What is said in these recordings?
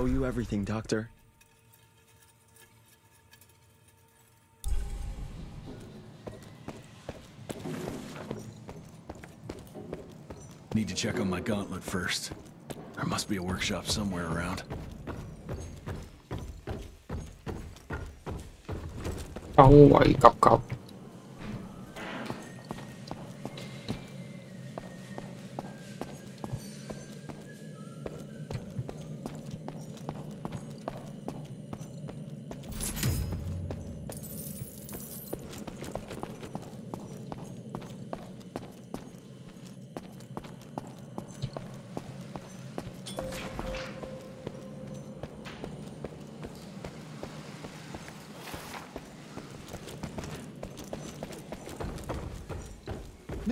owe you everything, Doctor. Need to check on my gauntlet first. There must be a workshop somewhere around. Don't worry, Cop.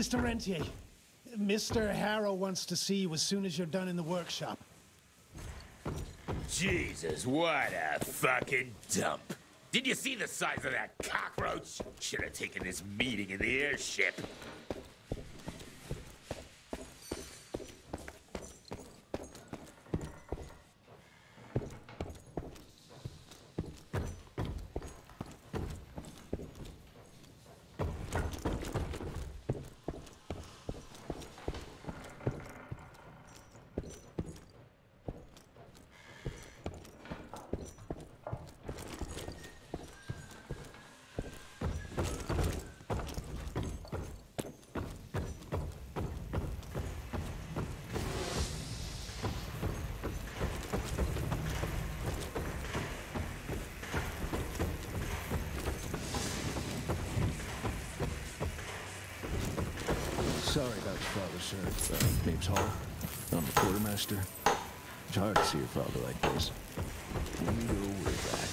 Mr. Rentier, Mr. Harrow wants to see you as soon as you're done in the workshop. Jesus, what a fucking dump. Did you see the size of that cockroach? Should have taken this meeting in the airship. Sorry about your father, sir. Uh, name's Hall. I'm the quartermaster. It's hard to see your father like this. Let me go way back.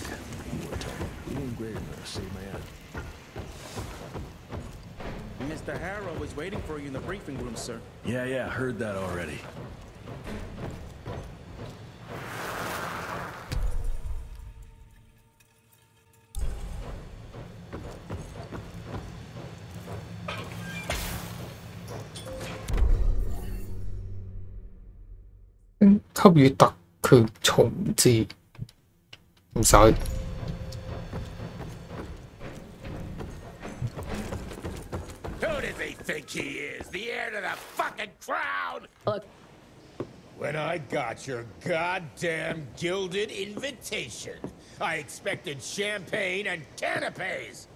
Wartime. Ian Gravener saved my ass. Mr. Harrow is waiting for you in the briefing room, sir. Yeah, yeah, heard that already. Ừ, 给予特权重置，唔使。 I got your goddamn gilded invitation, I expected champagne and canapes.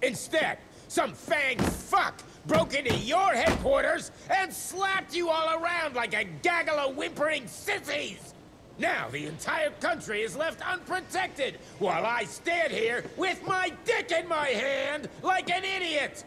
Instead, some fanged fuck broke into your headquarters and slapped you all around like a gaggle of whimpering sissies! Now the entire country is left unprotected while I stand here with my dick in my hand like an idiot!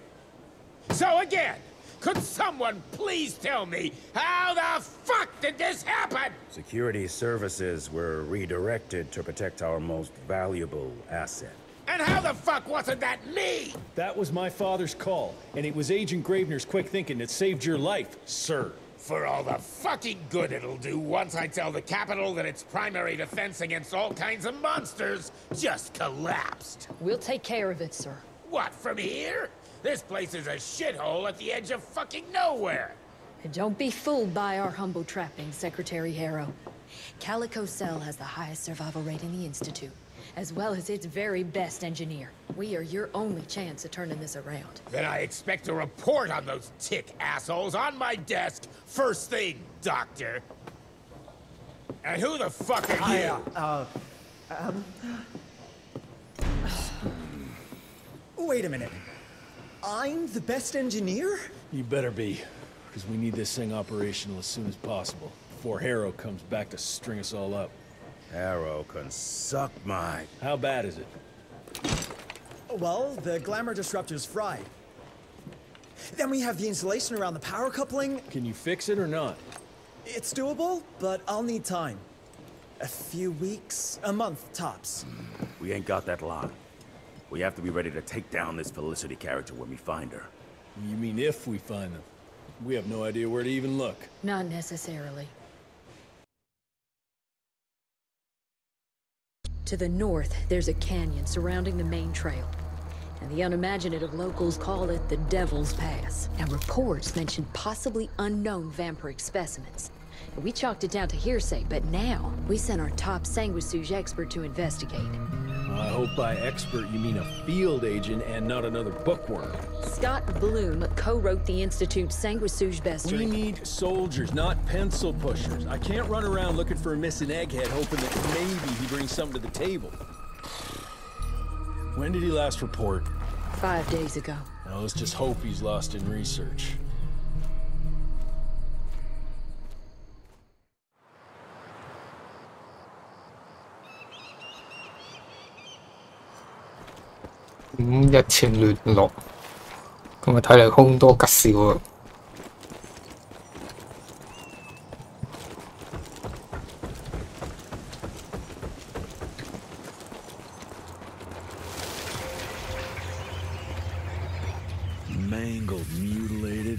So again, could someone please tell me how the fuck did this happen? Security services were redirected to protect our most valuable asset. And how the fuck wasn't that me? That was my father's call, and it was Agent Gravener's quick thinking that saved your life, sir. For all the fucking good it'll do once I tell the Capitol that its primary defense against all kinds of monsters just collapsed. We'll take care of it, sir. What, from here? This place is a shithole at the edge of fucking nowhere. And don't be fooled by our humble trappings, Secretary Harrow. Calico Cell has the highest survival rate in the Institute, as well as its very best engineer. We are your only chance at turning this around. Then I expect a report on those tick assholes on my desk first thing, Doctor. And who the fuck are you? Uh, um... Wait a minute. I'm the best engineer? You better be, because we need this thing operational as soon as possible, before Harrow comes back to string us all up. Harrow can suck my... How bad is it? Well, the glamour disruptor's fried. Then we have the insulation around the power coupling. Can you fix it or not? It's doable, but I'll need time. A few weeks, a month tops. We ain't got that long. We have to be ready to take down this Felicity character when we find her. You mean if we find them? We have no idea where to even look. Not necessarily. To the north, there's a canyon surrounding the main trail. And the unimaginative locals call it the Devil's Pass. And reports mention possibly unknown vampiric specimens. We chalked it down to hearsay, but now we sent our top sanguisuge expert to investigate. I hope by expert you mean a field agent and not another bookworm. Scott Bloom co-wrote the Institute's sanguisuge We need soldiers, not pencil pushers. I can't run around looking for a missing egghead hoping that maybe he brings something to the table. When did he last report? Five days ago. Now let's just hope he's lost in research.《五日前聯絡》咁啊，睇嚟凶多吉少啊！ Mangled, mutilated,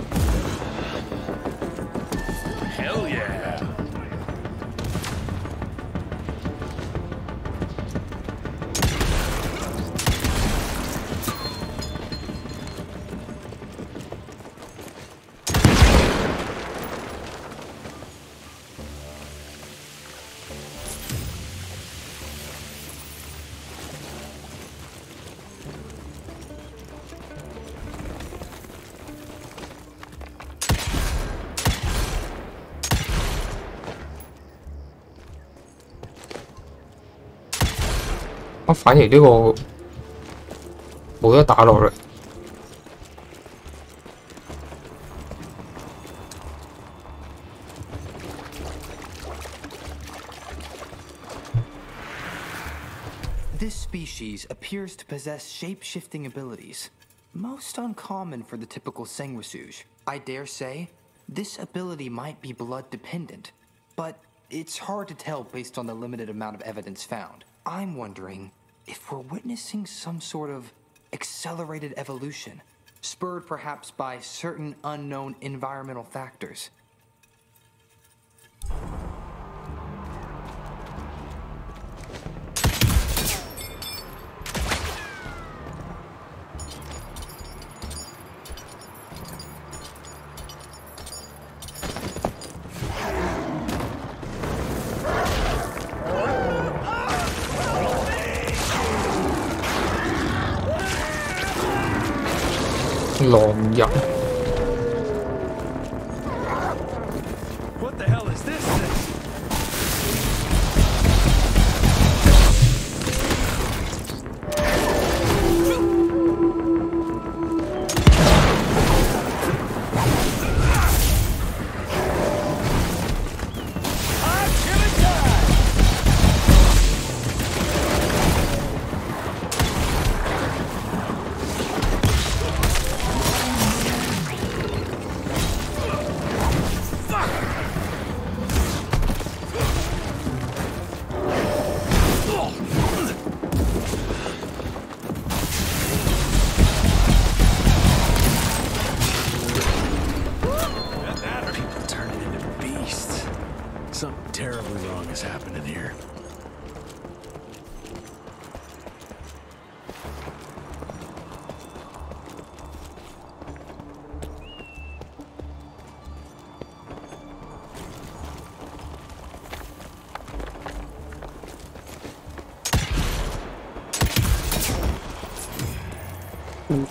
反而呢个冇得打落嚟。 This species appears to possess shape-shifting abilities, most uncommon for the typical sanguisuge. I dare say, this ability might be blood-dependent, but it's hard to tell based on the limited amount of evidence found. I'm wondering if we're witnessing some sort of accelerated evolution, spurred perhaps by certain unknown environmental factors.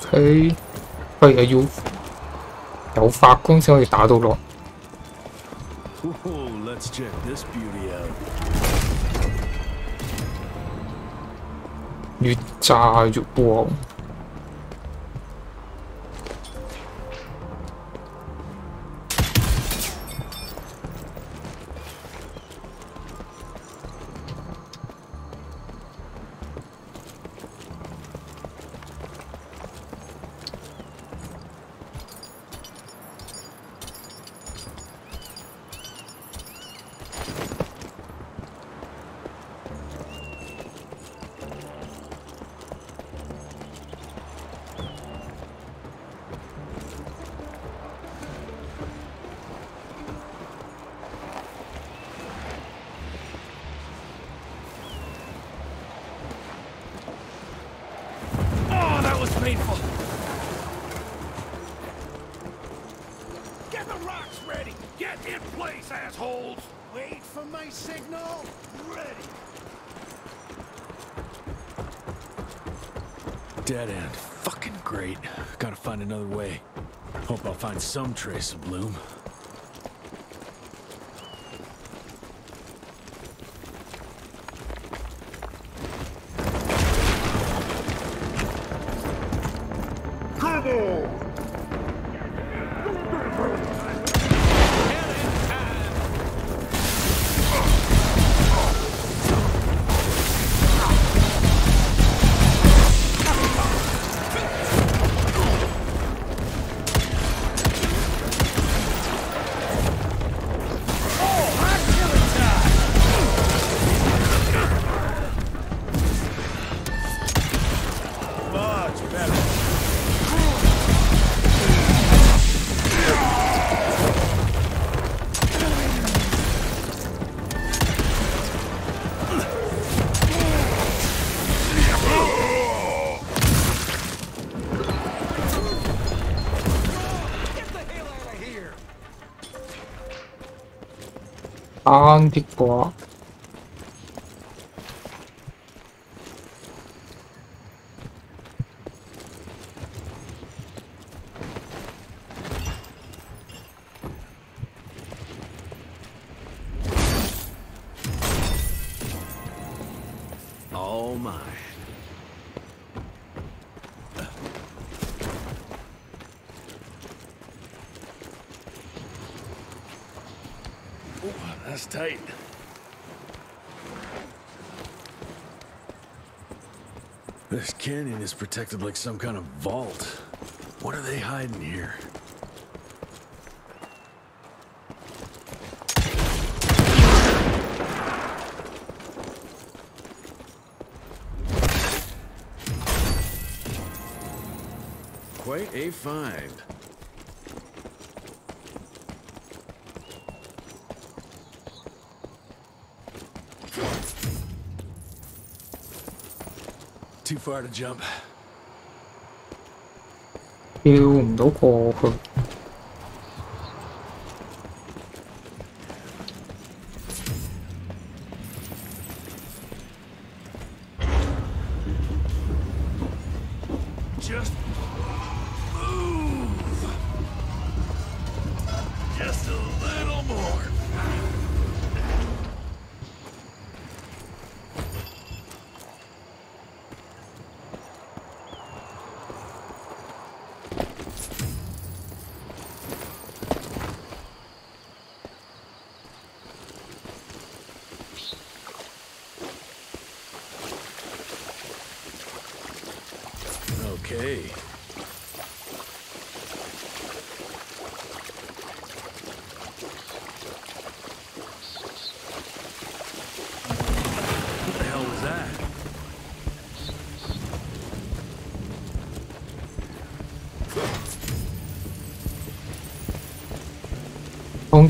OK，不過又要有發光先可以打到落。 Whoa, let's check this beauty out. 越炸越旺。 Dead end. Fucking great. Gotta find another way. Hope I'll find some trace of Bloom. 啱 is protected like some kind of vault. What are they hiding here? Quite a find. Too far to jump. You 跳唔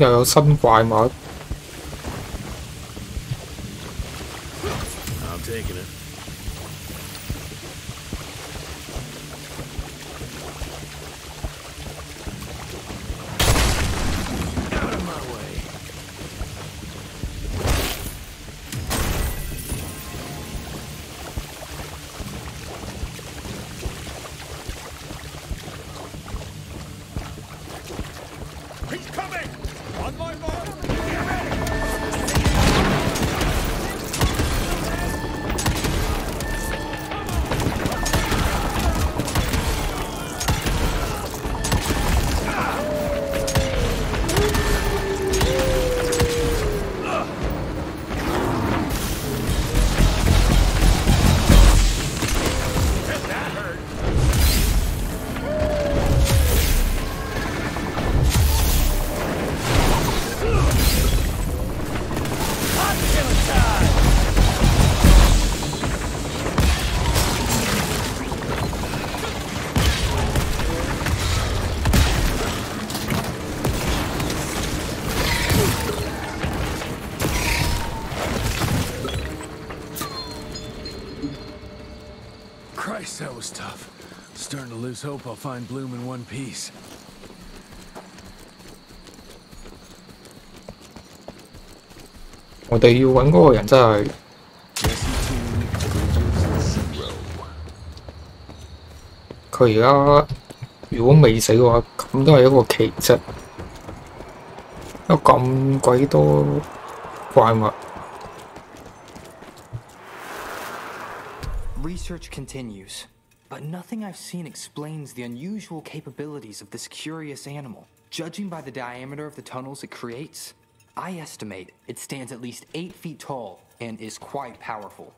咁又有新怪物， Starting to lose hope I'll find Bloom in one piece. 我哋要揾嗰个人真系 Jesse Bridges Zero. 佢而家如果未死嘅话，咁都系一个奇迹。有咁鬼多怪物， Research continues, But nothing I've seen explains the unusual capabilities of this curious animal. Judging by the diameter of the tunnels it creates, I estimate it stands at least 8 feet tall and is quite powerful.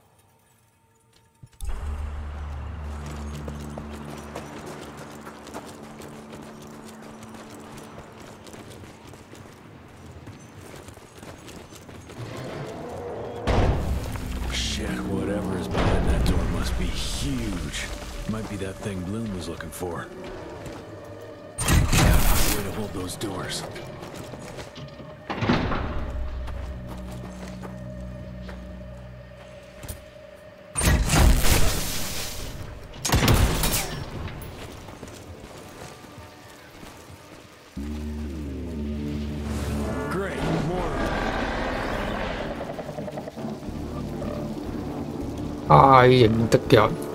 Shit, whatever is behind that door must be huge. Might be that thing Bloom was looking for. Yeah, way to hold those doors. Great, more. 大型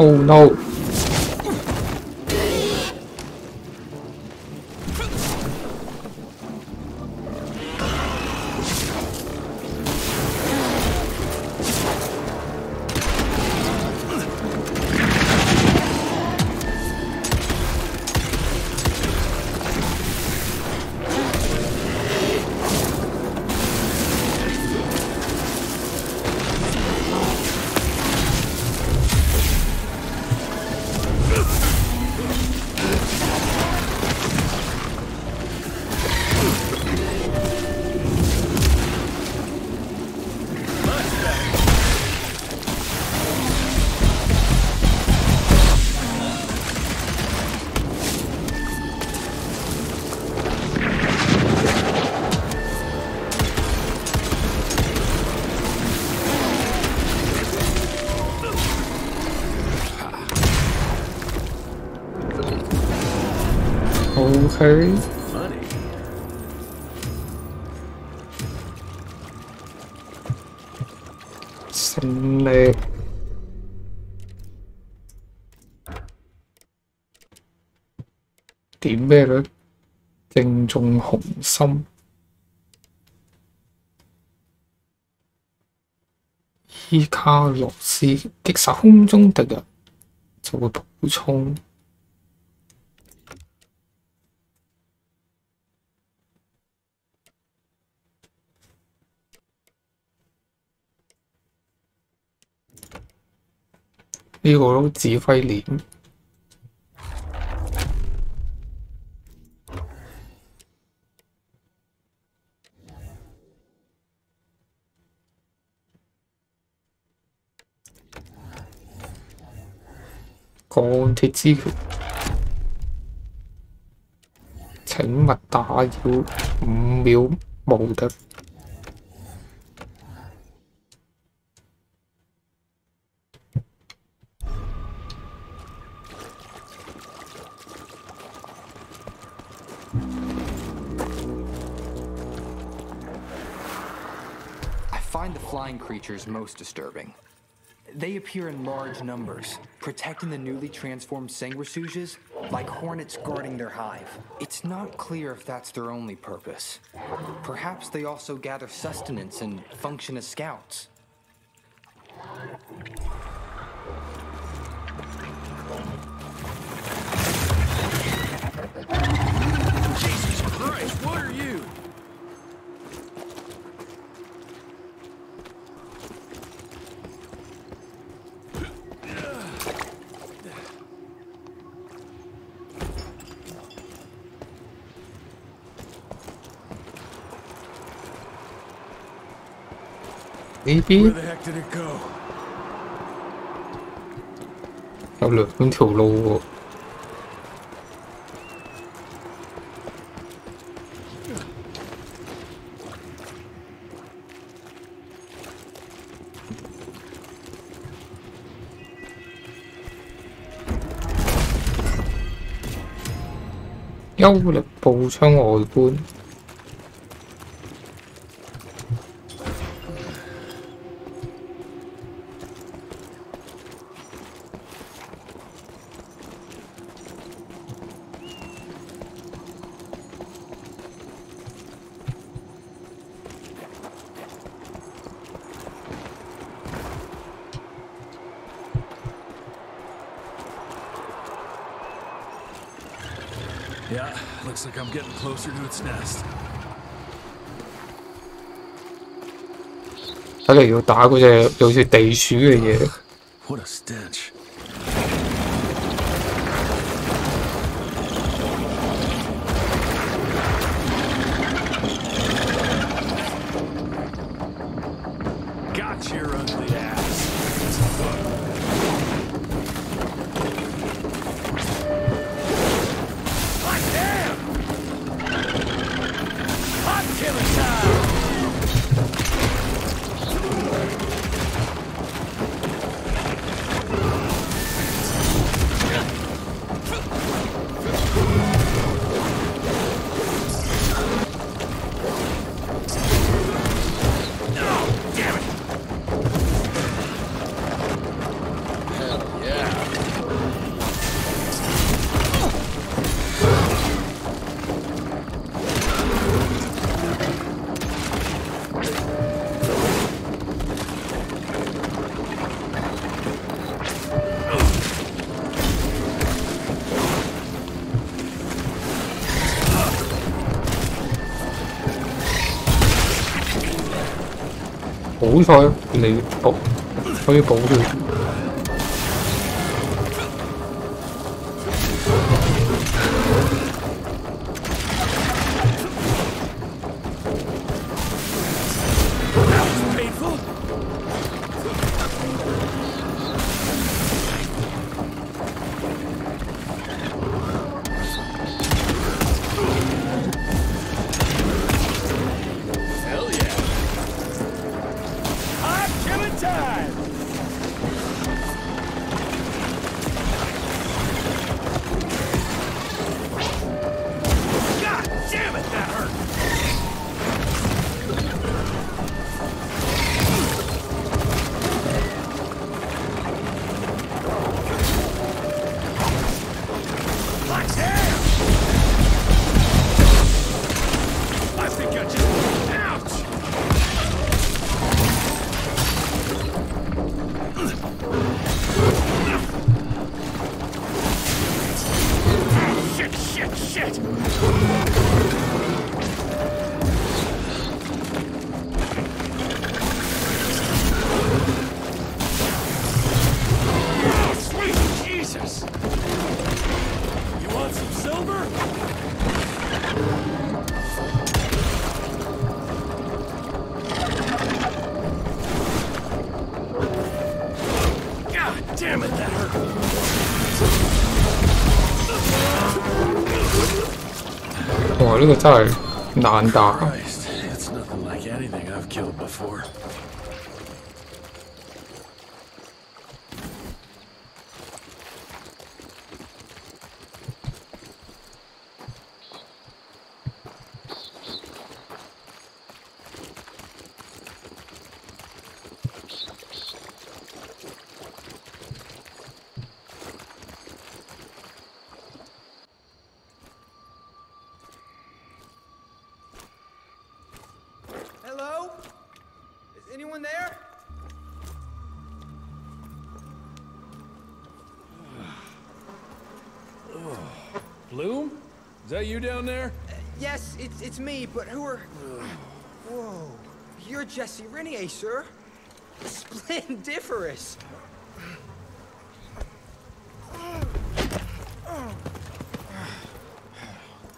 Oh no！OK，中紅心。 伊卡洛斯擊殺空中敵人就會補充。呢個都指揮鏈。 铁之拳，请勿打扰，五秒无敌。I find the flying creatures most disturbing. They appear in large numbers, protecting the newly transformed sanguisuges like hornets guarding their hive. It's not clear if that's their only purpose. Perhaps they also gather sustenance and function as scouts. Where the heck did it go? 有兩條路喎。優力步槍外觀。 Yeah, looks like I'm getting closer to its nest. 睇嚟要打嗰只有似地鼠嘅嘢。 What a stench. 好彩你保可以保住。 呢、個真係難打。 you down there? Yes, it's it's me, but who are... Whoa. You're Jesse Rentier, sir. Splendiferous.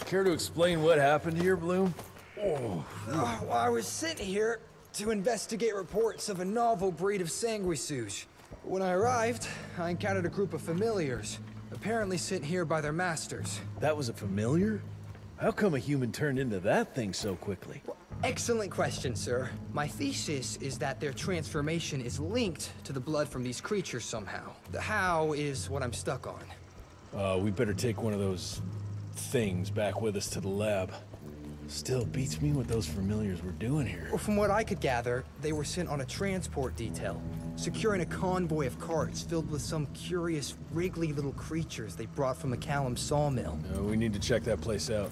Care to explain what happened here, Bloom? Uh, well, I was sent here to investigate reports of a novel breed of sanguisuge. When I arrived, I encountered a group of familiars, apparently sent here by their masters. That was a familiar? How come a human turned into that thing so quickly? Excellent question, sir. My thesis is that their transformation is linked to the blood from these creatures somehow. The how is what I'm stuck on. Uh, we better take one of those things back with us to the lab. Still beats me what those familiars were doing here. Well, from what I could gather, they were sent on a transport detail, securing a convoy of carts filled with some curious, wriggly little creatures they brought from McCallum sawmill. Uh, we need to check that place out.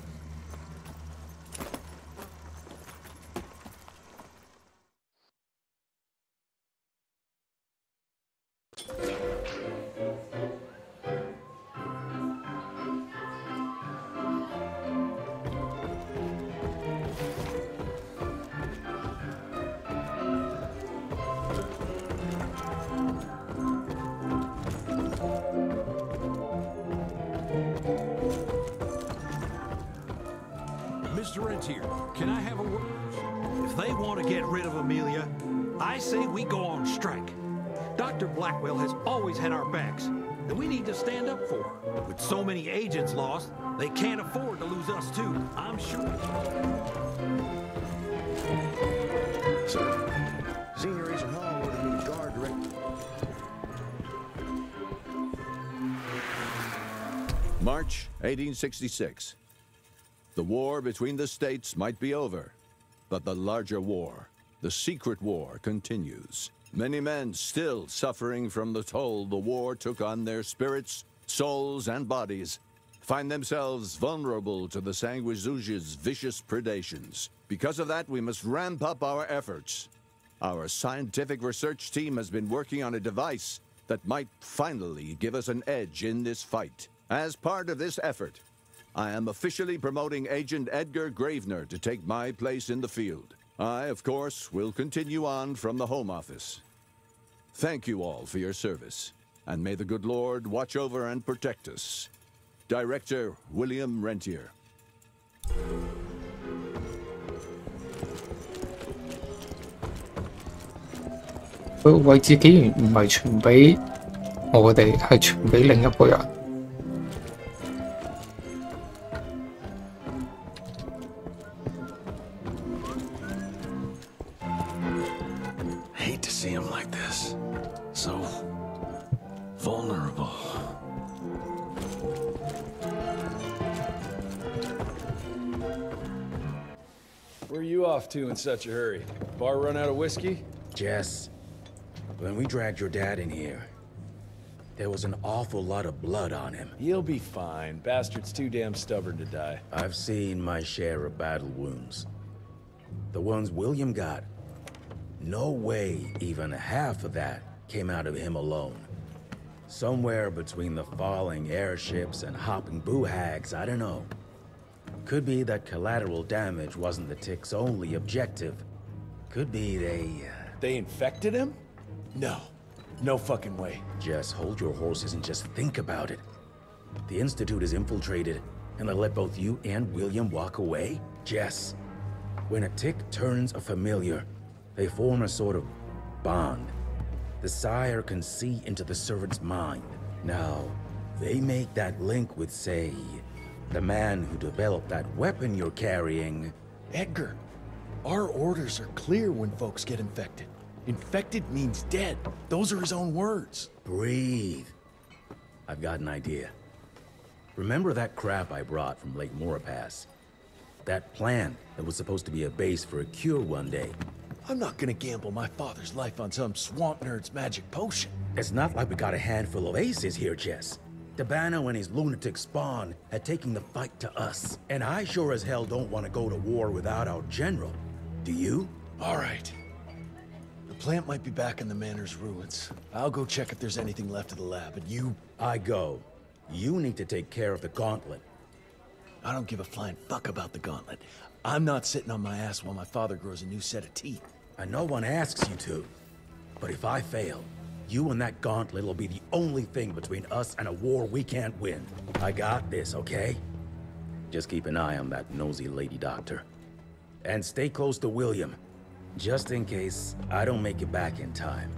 1866. The war between the states might be over, but the larger war, the secret war, continues. Many men still suffering from the toll the war took on their spirits, souls, and bodies find themselves vulnerable to the Sanguisuge's vicious predations. Because of that, we must ramp up our efforts. Our scientific research team has been working on a device that might finally give us an edge in this fight. As part of this effort, I am officially promoting Agent Edgar Gravener to take my place in the field. I, of course, will continue on from the Home Office. Thank you all for your service, and may the good Lord watch over and protect us. Director William Rentier. 佢个位置竟然唔系传俾我哋，系传俾另一个人。 Such a hurry? Bar run out of whiskey? Jess, when we dragged your dad in here, there was an awful lot of blood on him. He'll be fine. Bastard's too damn stubborn to die. I've seen my share of battle wounds. The ones William got, no way even half of that came out of him alone. Somewhere between the falling airships and hopping boo hags, I don't know. Could be that collateral damage wasn't the tick's only objective. Could be they. Uh, They infected him? No. No fucking way. Just hold your horses and just think about it. The Institute is infiltrated, and they let both you and William walk away? Jess, when a tick turns a familiar, they form a sort of bond. the sire can see into the servant's mind. Now, they make that link with, say, the man who developed that weapon you're carrying. Edgar, our orders are clear when folks get infected. Infected means dead. Those are his own words. Breathe. I've got an idea. Remember that crap I brought from Lake Morapass? That plan that was supposed to be a base for a cure one day. I'm not gonna gamble my father's life on some swamp nerd's magic potion. It's not like we got a handful of aces here, Jess. Dabano and his lunatic spawn had taken the fight to us. And I sure as hell don't want to go to war without our general. Do you? All right. The plant might be back in the manor's ruins. I'll go check if there's anything left of the lab, and you... I go. You need to take care of the gauntlet. I don't give a flying fuck about the gauntlet. I'm not sitting on my ass while my father grows a new set of teeth. And no one asks you to. But if I fail, you and that gauntlet will be the only thing between us and a war we can't win. I got this, okay? Just keep an eye on that nosy lady doctor. And stay close to William, just in case I don't make it back in time.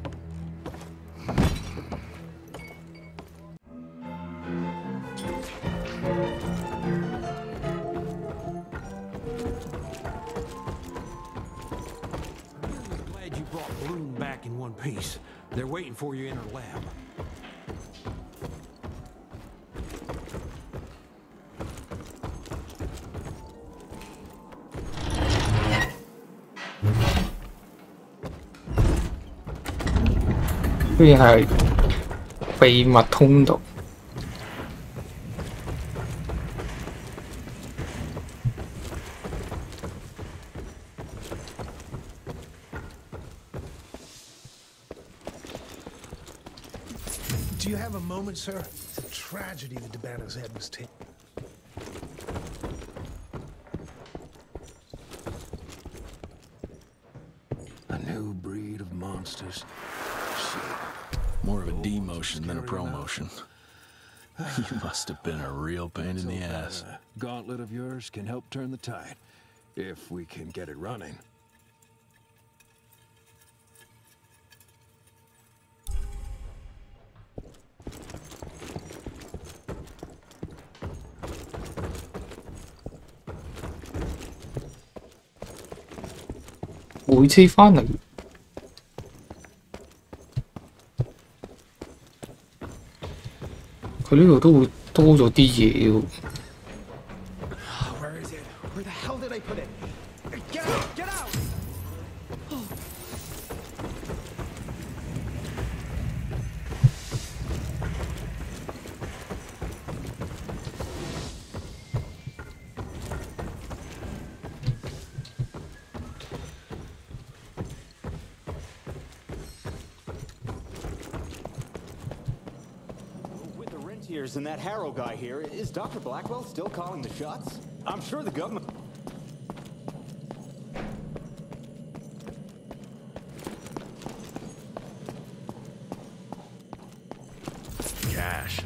居然系秘密通道。 Do you have a moment, sir? It's a tragedy that Dabano's head was taken. promotion than a promotion. you must have been a real pain in the ass. gauntlet of yours can help turn the tide, if we can get it running. 우리 제 파는 佢呢度都會多咗啲嘢喎。 is Dr. Blackwell still calling the shots? I'm sure the government... Cash.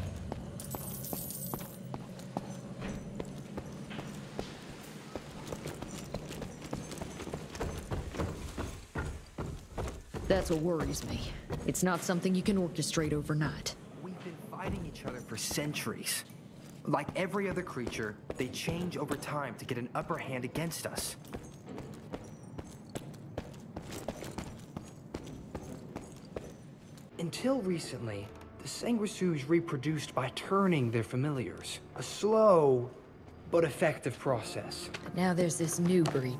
That's what worries me. It's not something you can orchestrate overnight. We've been fighting each other for centuries. Like every other creature, they change over time to get an upper hand against us. Until recently, the Sanguisuge reproduced by turning their familiars. A slow, but effective process. Now there's this new breed.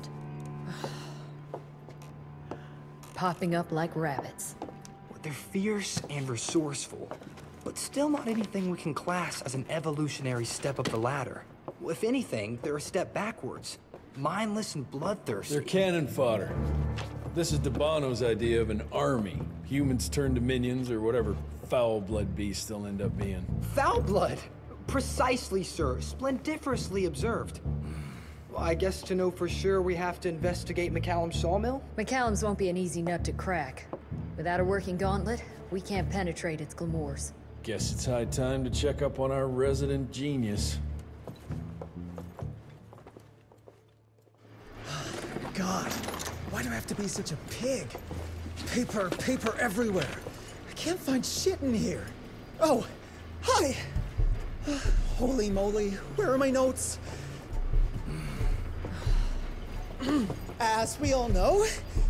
Popping up like rabbits. They're fierce and resourceful, but still not anything we can class as an evolutionary step up the ladder. If anything, they're a step backwards. Mindless and bloodthirsty. They're cannon fodder. This is Dabano's idea of an army. Humans turn to minions or whatever foul blood beasts they'll end up being. Foul blood! Precisely, sir. Splendiferously observed. Well, I guess to know for sure we have to investigate McCallum's sawmill? McCallum's won't be an easy nut to crack. Without a working gauntlet, we can't penetrate its glamours. Guess it's high time to check up on our resident genius. God, why do I have to be such a pig? Paper, paper everywhere. I can't find shit in here. Oh, hi. Holy moly, where are my notes? As we all know,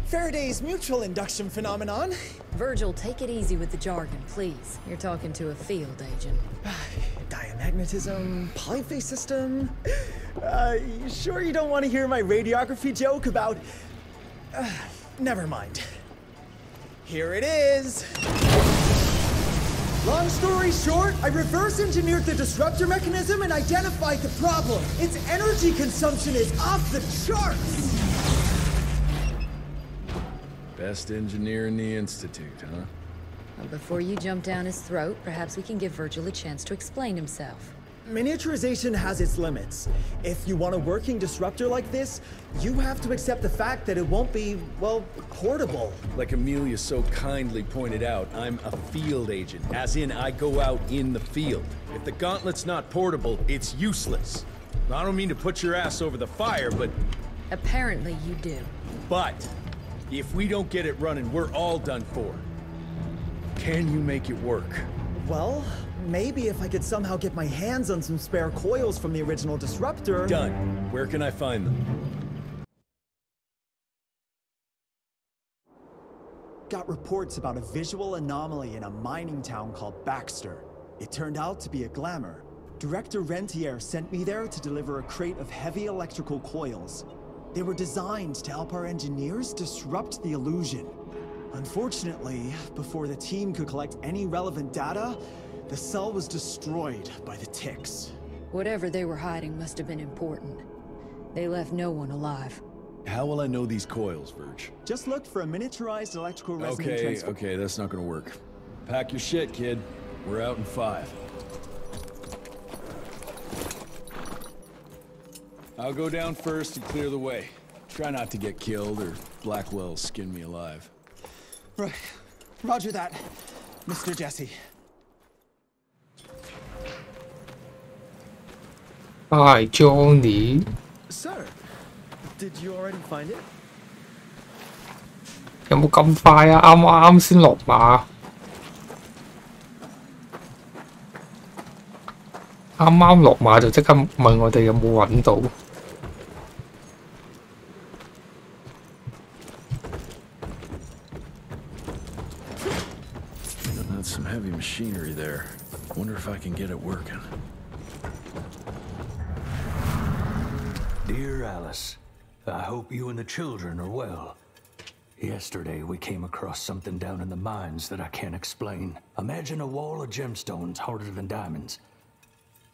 Faraday's mutual induction phenomenon. Virgil, take it easy with the jargon, please. You're talking to a field agent. Diamagnetism, polyphase system. Uh, you sure you don't want to hear my radiography joke about. Uh, never mind. Here it is. Long story short, I reverse engineered the disruptor mechanism and identified the problem. Its energy consumption is off the charts. Best engineer in the Institute, huh? Well, before you jump down his throat, perhaps we can give Virgil a chance to explain himself. Miniaturization has its limits. If you want a working disruptor like this, you have to accept the fact that it won't be, well, portable. Like Amelia so kindly pointed out, I'm a field agent, as in I go out in the field. If the gauntlet's not portable, it's useless. I don't mean to put your ass over the fire, but... Apparently you do. But, if we don't get it running, we're all done for. Can you make it work? Well, maybe if I could somehow get my hands on some spare coils from the original disruptor. Done. Where can I find them? Got reports about a visual anomaly in a mining town called Baxter. It turned out to be a glamour. Director Rentier sent me there to deliver a crate of heavy electrical coils. They were designed to help our engineers disrupt the illusion. Unfortunately, before the team could collect any relevant data, the cell was destroyed by the ticks. Whatever they were hiding must have been important. They left no one alive. How will I know these coils, Verge? Just look for a miniaturized electrical resonance Okay, okay, that's not gonna work. Pack your shit, kid. We're out in five. I'll go down first and clear the way. Try not to get killed or Blackwell skin me alive. Right. Roger that, Mr. Jesse. 系 Johnny， Sir, did you already find it? 有冇咁快啊？啱啱先落马，啱啱落马就即刻问我哋有冇揾到。 Heavy machinery there. Wonder if I can get it working. Dear Alice, I hope you and the children are well. Yesterday, we came across something down in the mines that I can't explain. Imagine a wall of gemstones harder than diamonds.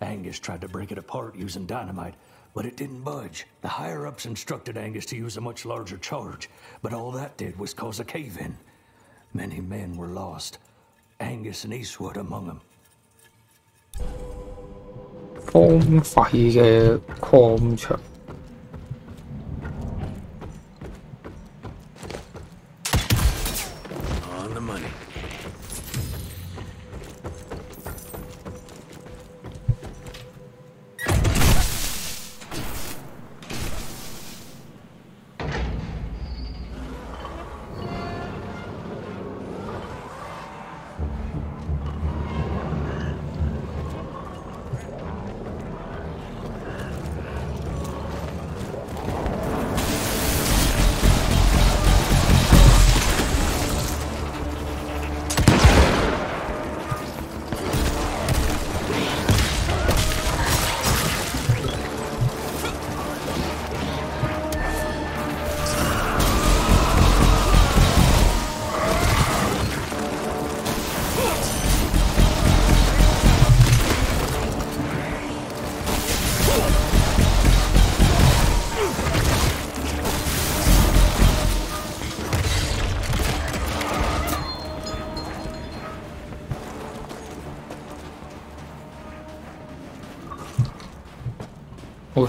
Angus tried to break it apart using dynamite, but it didn't budge. The higher ups instructed Angus to use a much larger charge, but all that did was cause a cave in. Many men were lost, Angus and Eastwood among them. 荒废嘅矿场。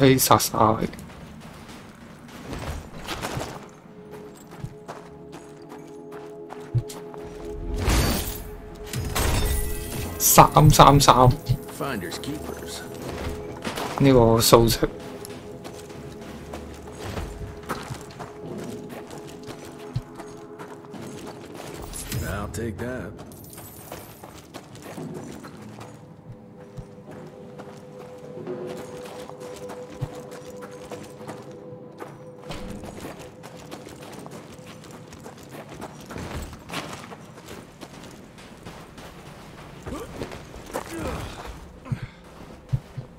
OK，殺晒。三三三 Finders keepers. 呢個數值，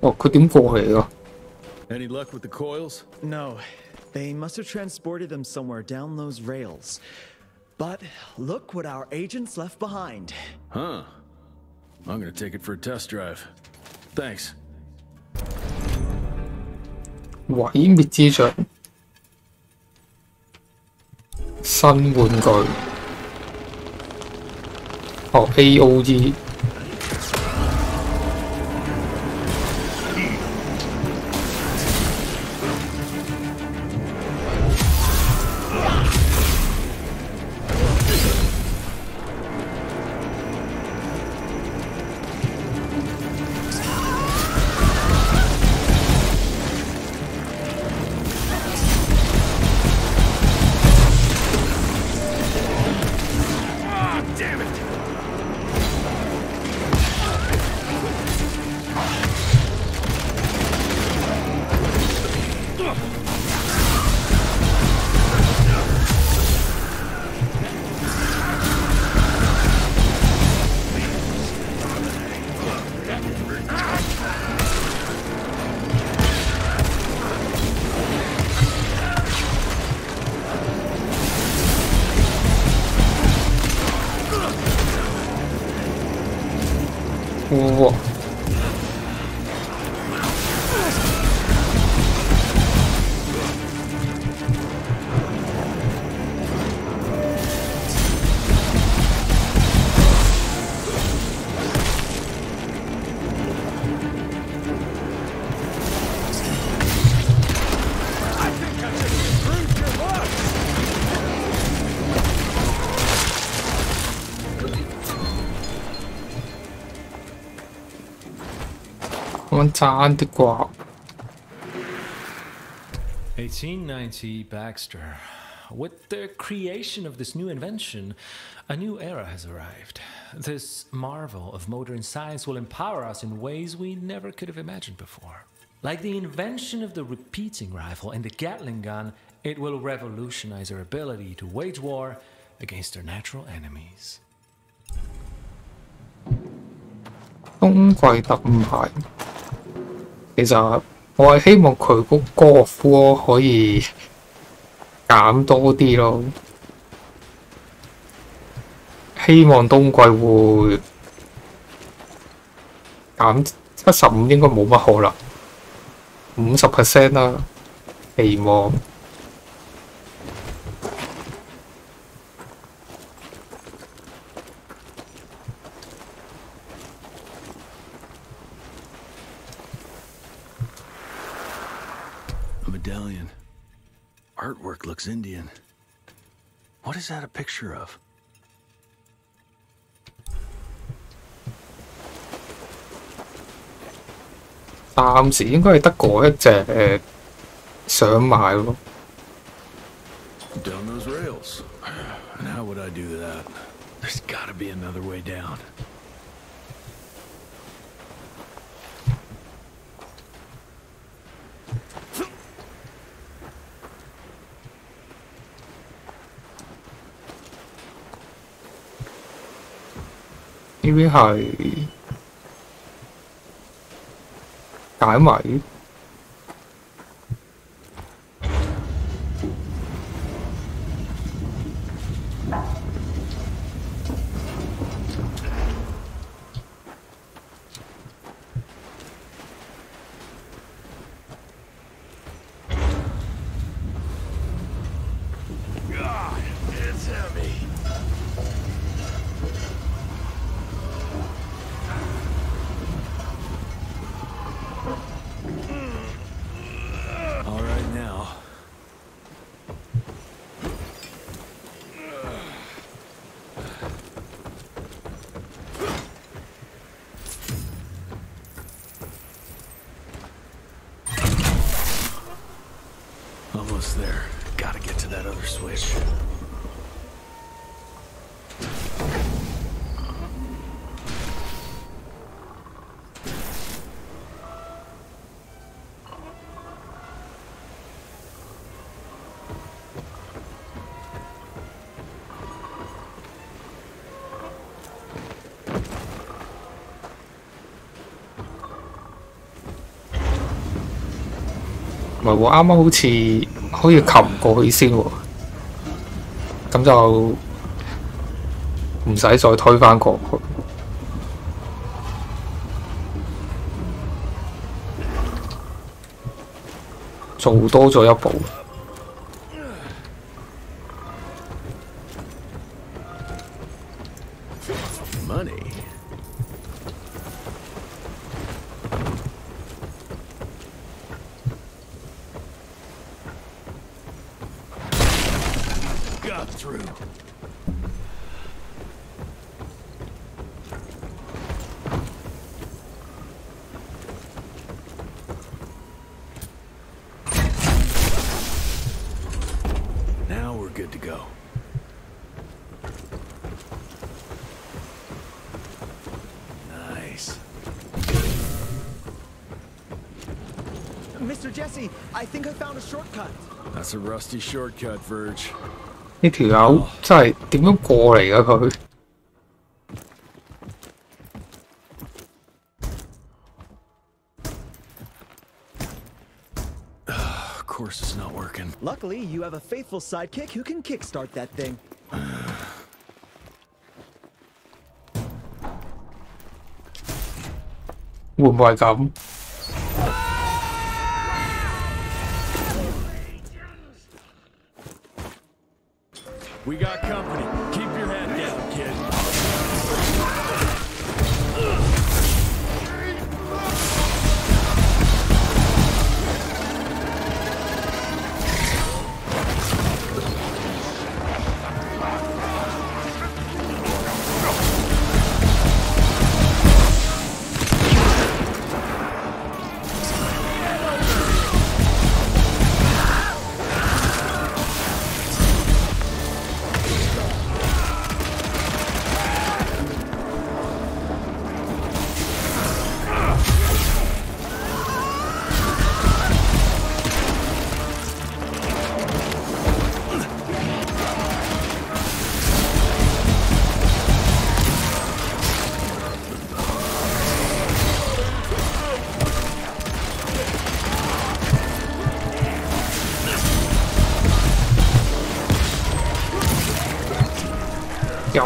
哦，佢点过嚟㗎？Any luck with the coils? No. They must have transported them somewhere down those rails. But look what our agents left behind. Huh. I'm gonna take it for a test drive. Thanks. 毁灭之杖，新玩具，哦 A O E。1890 Baxter. With the creation of this new invention, a new era has arrived. This marvel of modern science will empower us in ways we never could have imagined before. Like the invention of the repeating rifle and the Gatling gun, it will revolutionize our ability to wage war against our natural enemies. 冬季特卖。 其實我係希望佢嗰個科可以減多啲咯，希望冬季會減七十五應該冇乜可能，五十 percent 啦，期望。 artwork looks Indian. What is that a picture of? I'm seeing it in the corner. Down those rails. And how would I do that? There's gotta be another way down. em biết hỏi cãi mẩy 唔係喎，啱啱好似可以擒過去先喎，咁就唔使再推翻過去。做多咗一步。 That's a rusty shortcut, Verge. 呢条友真系点样过嚟㗎佢？ Of course it's not working. Luckily, you have a faithful sidekick who can kickstart that thing. 会唔会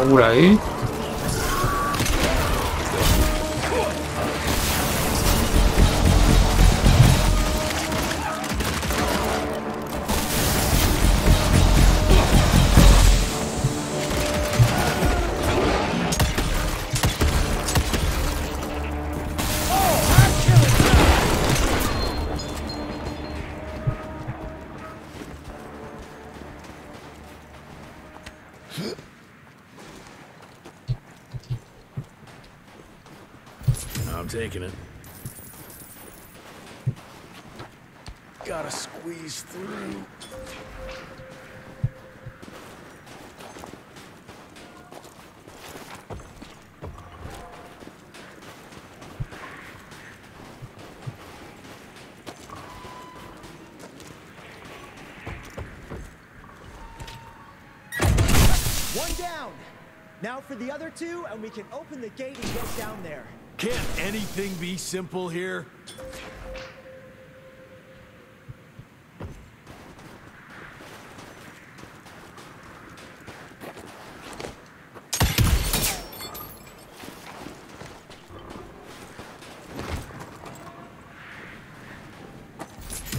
嚟！I'm simple here?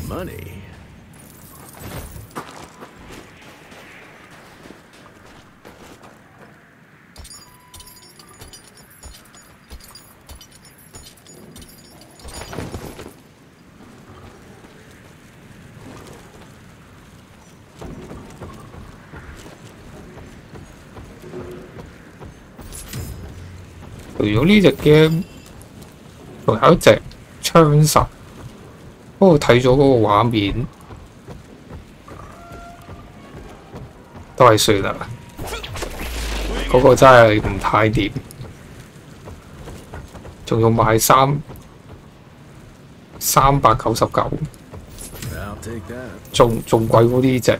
Money. " 咗呢隻 game，仲有一隻槍神，不過睇咗嗰個畫面都係算啦，嗰、個真係唔太掂，仲要賣三三百九十九， I'll take that. 仲仲貴過呢隻。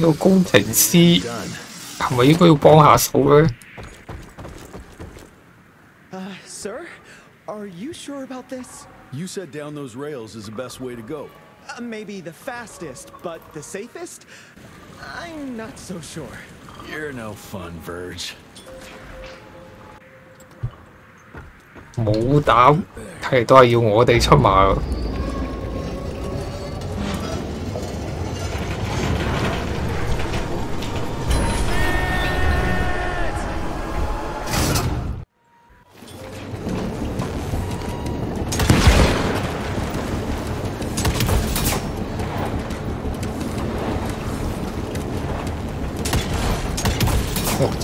個工程師係咪應該要幫下手咧？ Uh, sir? Are you sure about this? You said down those rails is the best way to go. Uh, maybe the fastest, but the safest? I'm not so sure. You're no fun, Verge. 冇膽，睇嚟都係要我哋出馬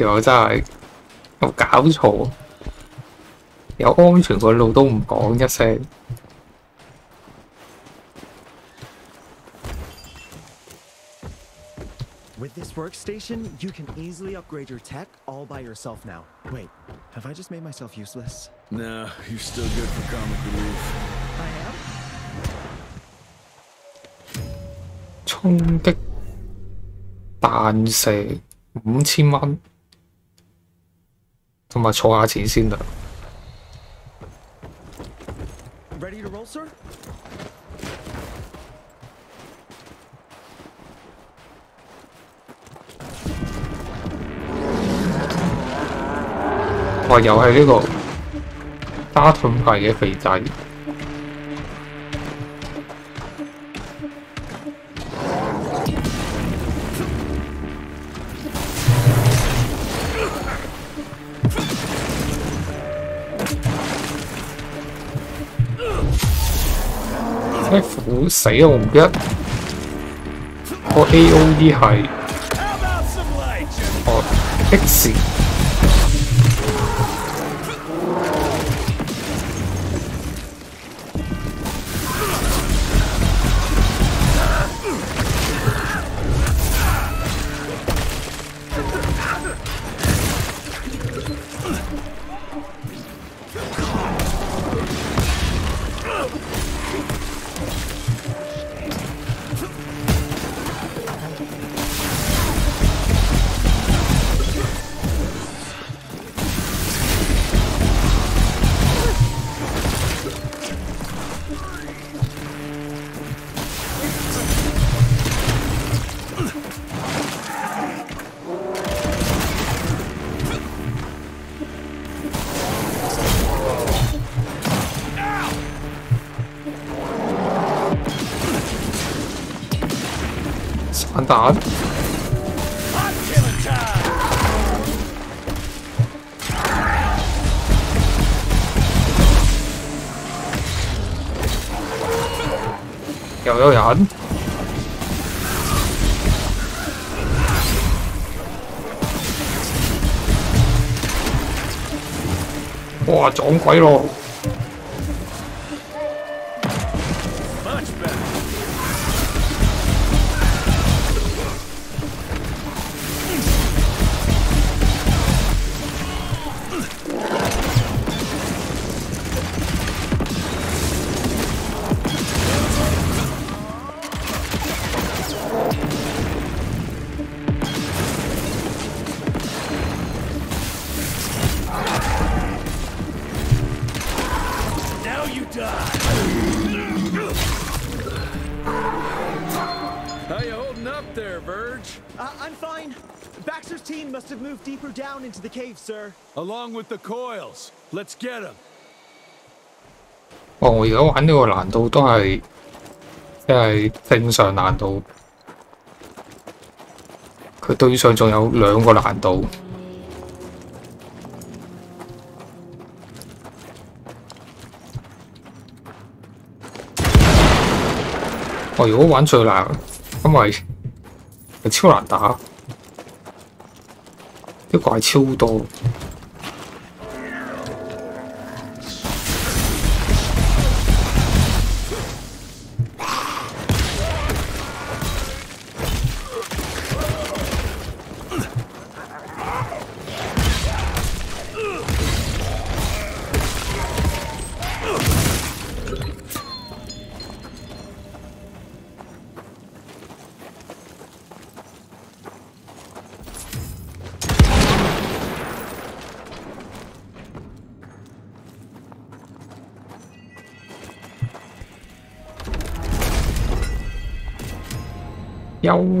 條友真係有搞錯，有安全個路都唔講一聲。 With this workstation, you can easily upgrade your tech all by yourself now. Wait, have I just made myself useless? No, you're still good for comic relief. I am? 衝擊彈射五千蚊， 同埋儲下錢先得。 Ready to roll, sir? 哇！又係呢個加盾牌嘅肥仔。 死啊！我唔記得個 A O E 係哦 X。 鬼咯！ have moved deeper down into the cave, sir. Along with the coils. Let's get them. 哦，我而家玩呢個難度都係即係正常難度，佢對上仲有兩個難度。我如果玩最難，因為係超難打， 啲怪超多。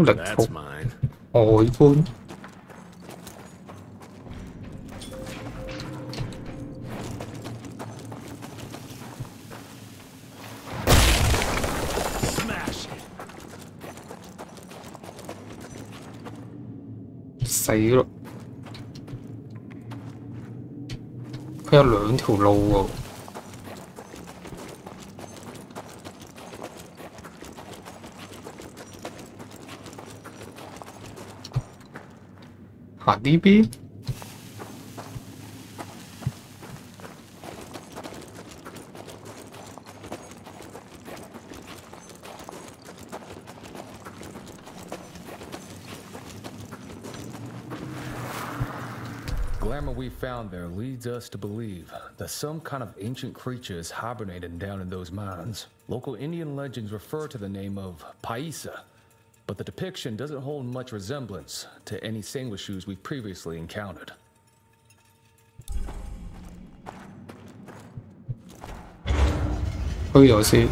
幽靈 That's 服 mine. 外觀。 Smash it. 死咯！佢有兩條路喎、 Hot Glamour we found there leads us to believe that some kind of ancient creature is hibernating down in those mines. Local Indian legends refer to the name of Piasa, but the depiction doesn't hold much resemblance to any Sanguisuge we've previously encountered. Oh, 有先，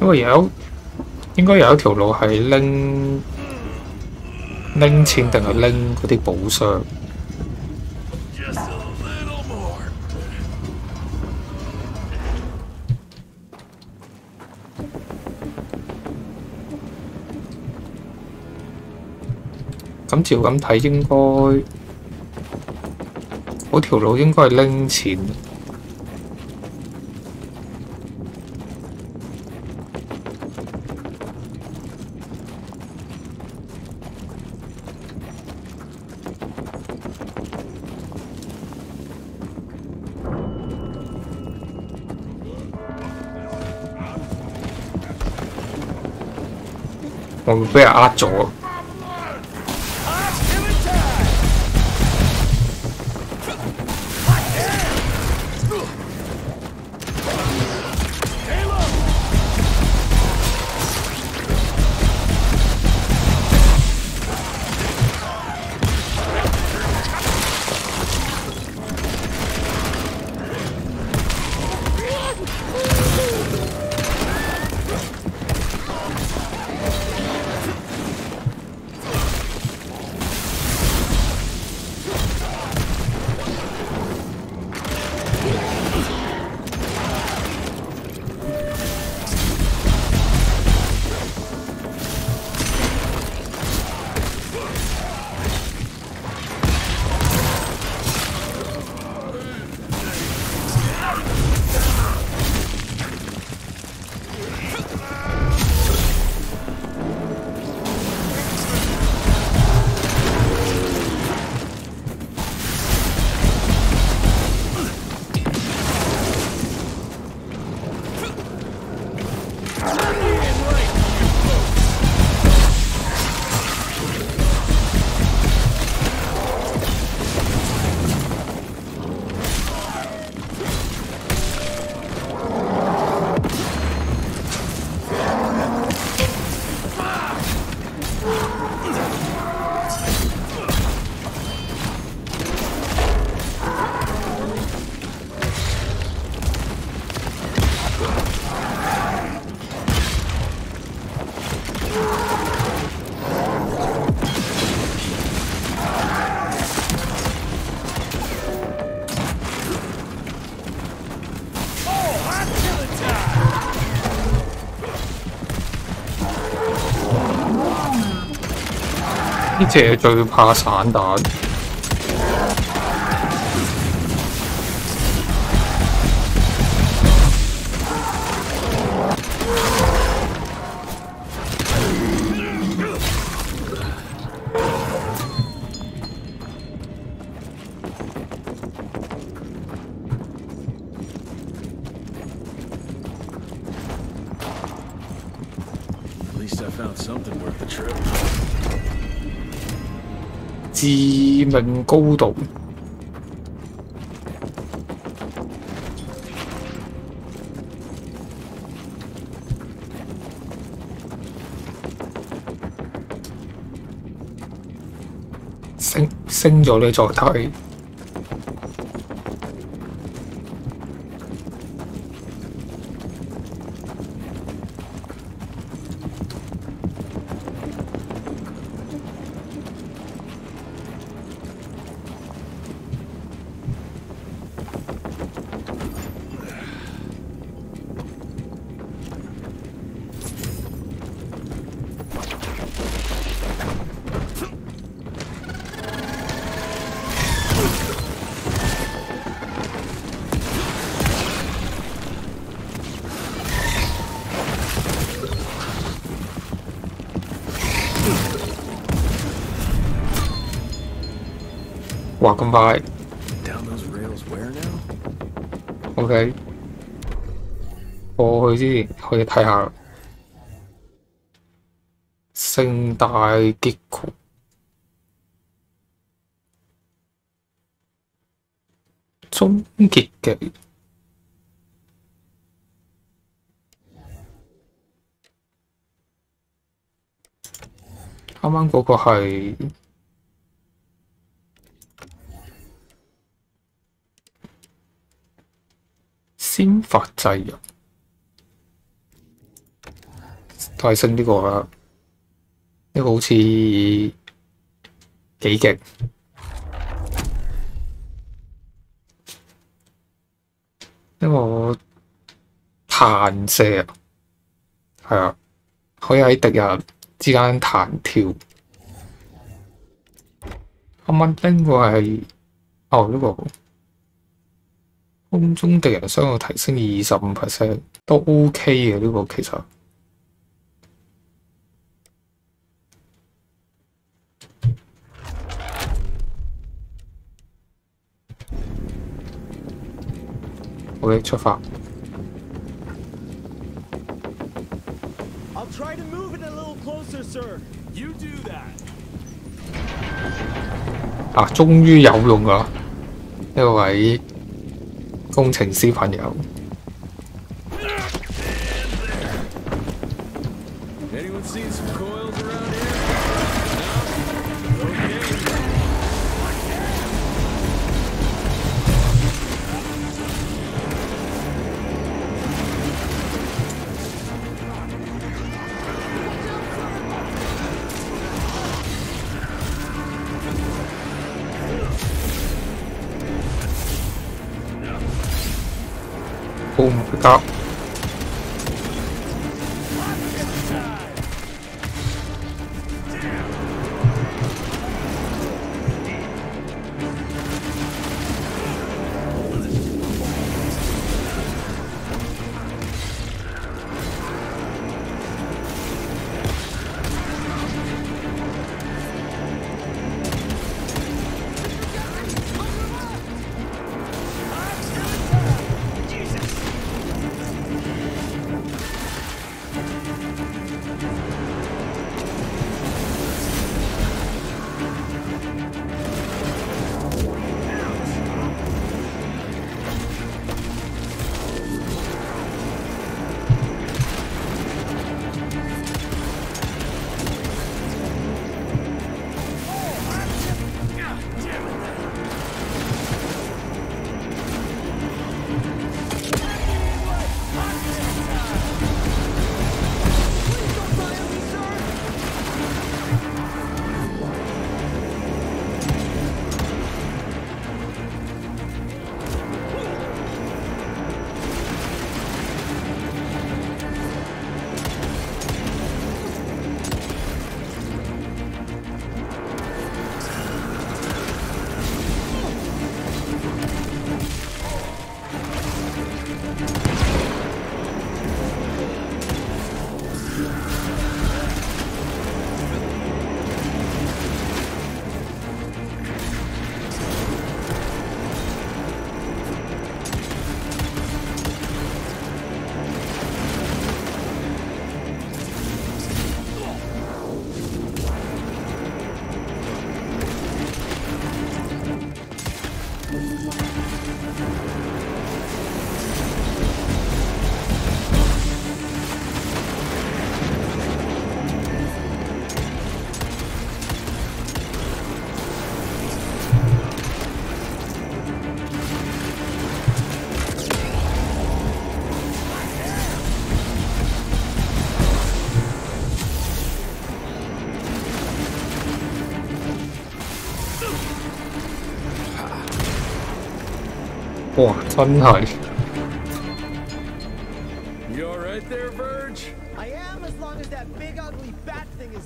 因為有應該有一條路係拎拎錢定係拎嗰啲寶箱。咁照咁睇，應該嗰條路應該係拎錢。我會俾人呃咗。 呢隻最怕散彈。 命高度。升升咗呢座梯。 哇咁快 Down those rails where now? ，OK。過去之前可以睇下盛大結局。終結技，啱啱嗰個係 先發制人，都係升呢個啦。呢、個好似幾勁。呢個彈射啊，係啊，可以喺敵人之間彈跳。啱啱拎個係哦呢、個 空中敵人傷害提升二十五 percent 都 OK 嘅呢、個其實。好嘅，出發。 I'll try to move it a little closer, sir. You do that. 啊，終於有用啦！呢位 工程師朋友， Boom pick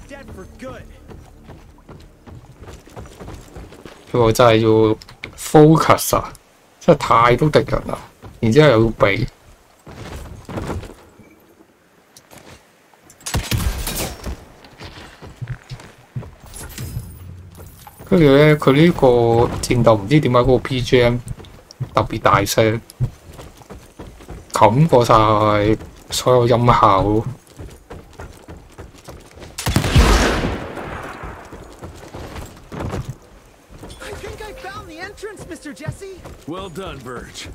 dead for good. 佢真係要 focus 啊！真係太多敵人啦，然之後又要避。跟住咧，佢呢個戰鬥唔知點解嗰個 BGM 特别大声，冚过晒所有音效咯。 I think I found the entrance, Mr. Jesse. Well done, Verge.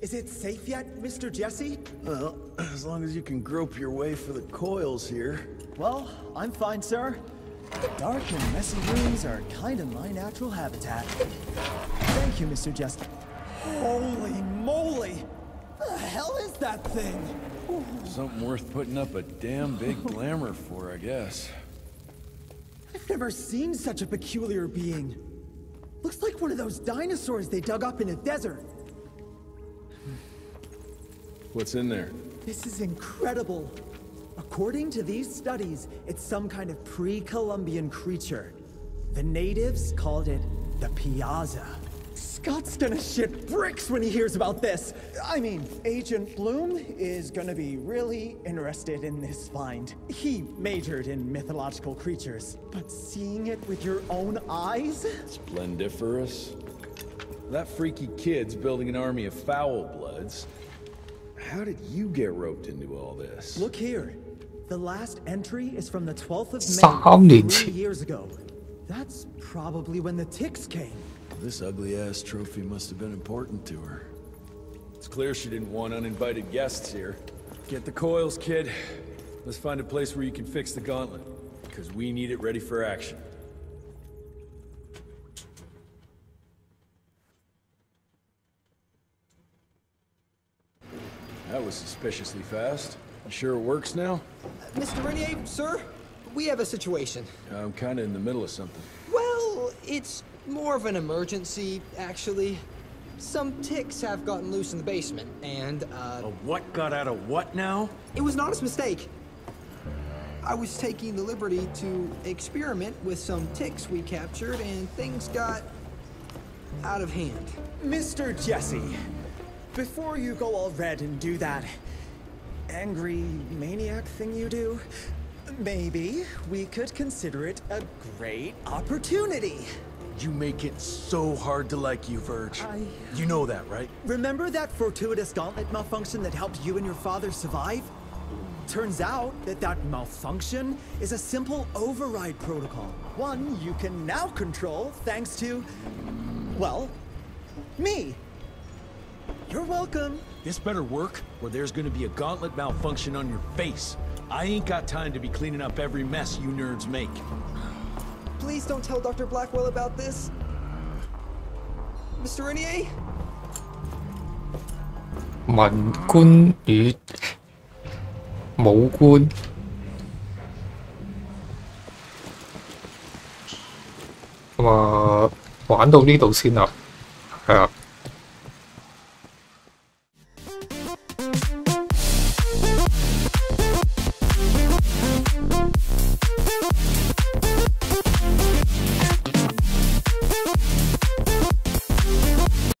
Is it safe yet, Mr. Jesse? Well, as long as you can grope your way for the coils here. Well, I'm fine, sir. Dark and messy rooms are kind of my natural habitat. Thank you, Mr. Justin. Holy moly! The hell is that thing? Something worth putting up a damn big glamour for, I guess. I've never seen such a peculiar being. Looks like one of those dinosaurs they dug up in a desert. What's in there? This is incredible. According to these studies, it's some kind of pre-Columbian creature. The natives called it the Piasa. Scott's gonna shit bricks when he hears about this. I mean, Agent Bloom is gonna be really interested in this find. He majored in mythological creatures, but seeing it with your own eyes? Splendiferous. That freaky kid's building an army of foul bloods. How did you get roped into all this? Look here. The last entry is from the 12th of May, three years ago. That's probably when the ticks came. This ugly-ass trophy must have been important to her. It's clear she didn't want uninvited guests here. Get the coils, kid. Let's find a place where you can fix the gauntlet, because we need it ready for action. That was suspiciously fast. You sure it works now? Mr. Rentier, sir, we have a situation. I'm kinda in the middle of something. Well, it's more of an emergency, actually. Some ticks have gotten loose in the basement, and, uh... A what got out of what now? It was an honest mistake. I was taking the liberty to experiment with some ticks we captured, and things got out of hand. Mr. Jesse, before you go all red and do that angry maniac thing you do, maybe we could consider it a great opportunity. You make it so hard to like you, Verge. I- You know that, right? Remember that fortuitous gauntlet malfunction that helped you and your father survive? Turns out that that malfunction is a simple override protocol. One you can now control thanks to, well, me. You're welcome. This better work, or there's gonna be a gauntlet malfunction on your face. I ain't got time to be cleaning up every mess you nerds make. Please don't tell Dr. Blackwell about this. Mr. Rentier? 文官與武官咁啊，玩到呢度先啦，係啊。